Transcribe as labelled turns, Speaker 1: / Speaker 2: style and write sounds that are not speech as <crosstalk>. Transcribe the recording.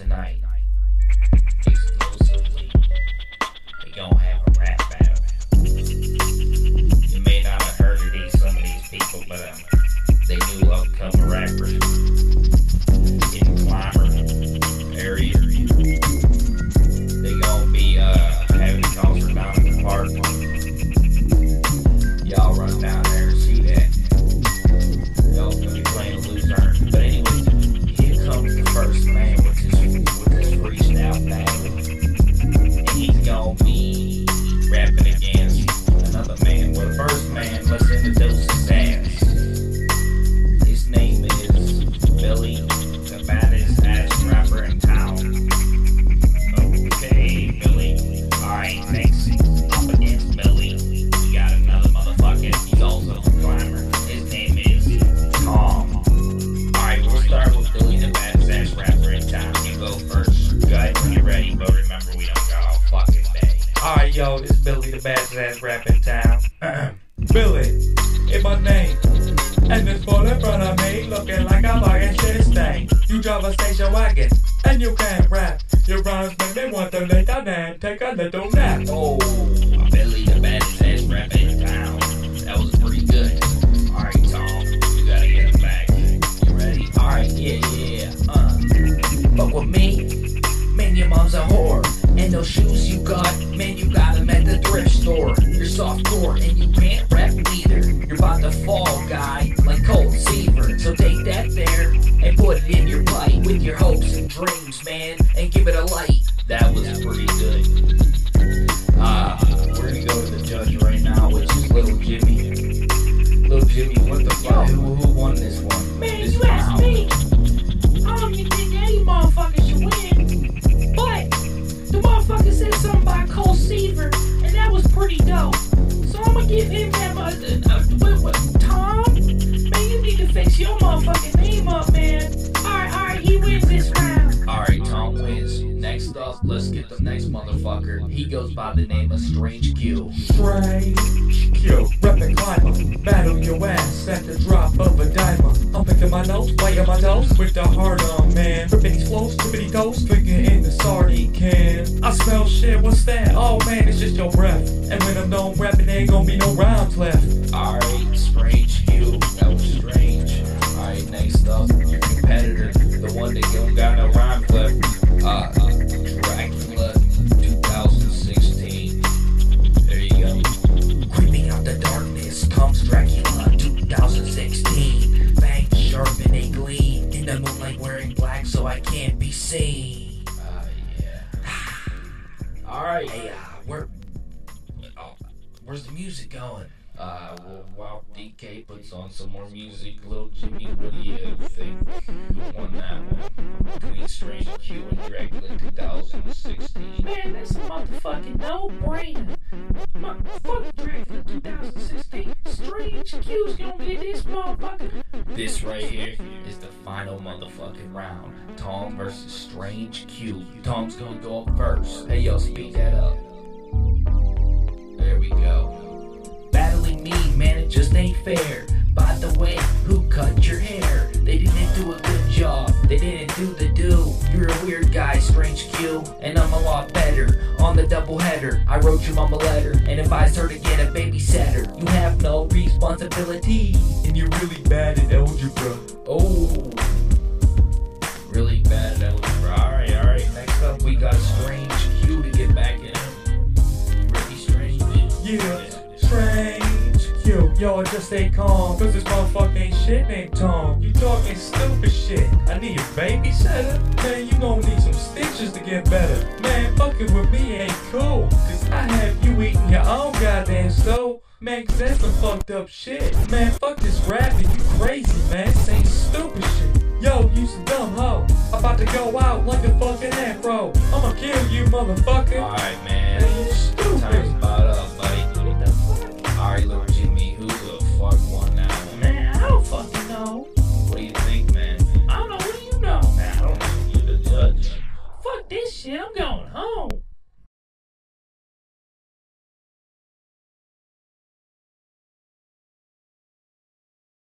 Speaker 1: tonight. Exclusively, we gonna have
Speaker 2: Yo, this Billy, the baddest ass rap in town. <clears throat> Billy, in my name. And this boy in front of me looking like I'm a shit thing. You drive a station wagon, and you can't rap. Your rhymes make me want to lay down and take a little nap.
Speaker 1: Oh, Billy, the baddest ass rapper in town. That was pretty good. Alright, Tom, you gotta get him back. You ready? Alright, yeah, yeah, uh. With me, man, your mom's a whore. And those shoes you got, man, you got them at the thrift store. You're softcore and you can't rap neither. You're about to fall, guy, like Colt
Speaker 3: dope. So I'm gonna give him that. Uh,
Speaker 1: let's get the next motherfucker. He goes by the name of Strange Q.
Speaker 2: Strange Q, rapping Clymer, battle your ass at the drop of a dimer. I'm picking my nose, biting my toes with the heart on, man. Ripping flows, trippity toes, drinking in the sardine can. I smell shit, what's that? Oh man, it's just your breath. And when I'm done rapping, there ain't gonna be no rhymes left.
Speaker 1: Alright, Strange Q. That was strange. Alright, next up, your competitor. The one that don't got no rhyme seen. Uh, yeah. Alright. Hey, uh, where, oh, where's the music going? Uh, well, while DK puts on some more music, Lil Jimmy, what do you think? Who won that one? Between Strange Q and Dracula 2016.
Speaker 3: Man, that's a motherfucking no-brainer. Fuck Dracula 2016. Strange Q's gonna get this motherfucker.
Speaker 1: This right here is the final motherfucking round. Tom versus Strange Q. Tom's gonna go up first. Hey, yo, speed that up. There we go. Battling me, man, it just ain't fair. By the way, who cut On the double header, I wrote your mom a letter and advised her to get a babysitter. You have no responsibility.
Speaker 2: And you're really bad at algebra.
Speaker 1: Oh, really bad
Speaker 2: Yo, I just stay calm, cause this motherfucker ain't shit named Tom. You talking stupid shit. I need a babysitter? Man, you gon' need some stitches to get better. Man, fucking with me ain't cool. Cause I have you eating your own goddamn soul. Man, cause that's some fucked up shit. Man, fuck this rapping, you crazy, man. Saying stupid shit. Yo, you some dumb hoe. About to go out like a fucking afro. I'ma kill you, motherfucker.
Speaker 1: Alright, man.
Speaker 2: Man, you stupid.
Speaker 1: shit, I'm going home.